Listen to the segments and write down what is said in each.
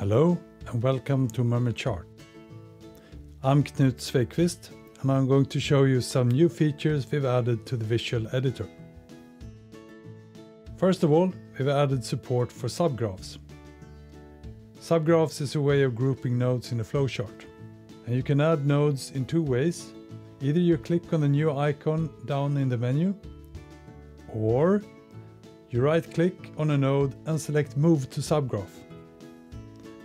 Hello and welcome to Mermaid Chart. I'm Knut Sveidqvist and I'm going to show you some new features we've added to the visual editor. First of all, we've added support for subgraphs. Subgraphs is a way of grouping nodes in a flowchart. And you can add nodes in two ways. Either you click on the new icon down in the menu, or you right click on a node and select Move to Subgraph.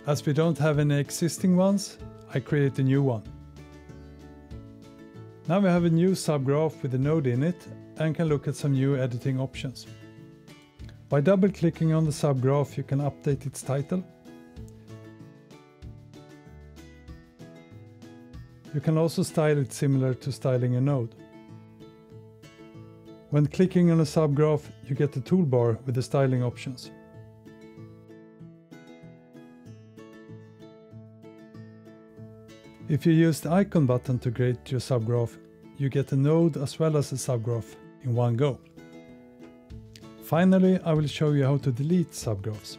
As we don't have any existing ones, I create a new one. Now we have a new subgraph with a node in it and can look at some new editing options. By double clicking on the subgraph you can update its title. You can also style it similar to styling a node. When clicking on a subgraph you get a toolbar with the styling options. If you use the icon button to create your subgraph, you get a node as well as a subgraph in one go. Finally, I will show you how to delete subgraphs.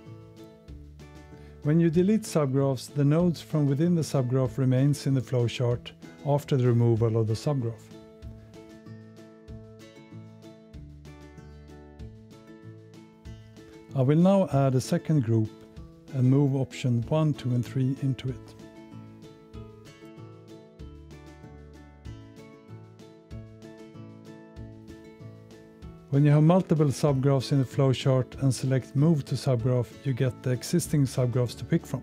When you delete subgraphs, the nodes from within the subgraph remains in the flowchart after the removal of the subgraph. I will now add a second group and move option 1, 2 and 3 into it. When you have multiple subgraphs in the flowchart and select Move to Subgraph, you get the existing subgraphs to pick from.